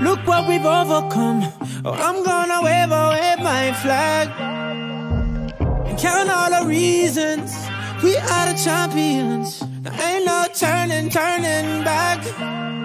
Look what we've overcome. Oh, I'm gonna wave away my flag. And count all the reasons we are the champions. There ain't no turning, turning back.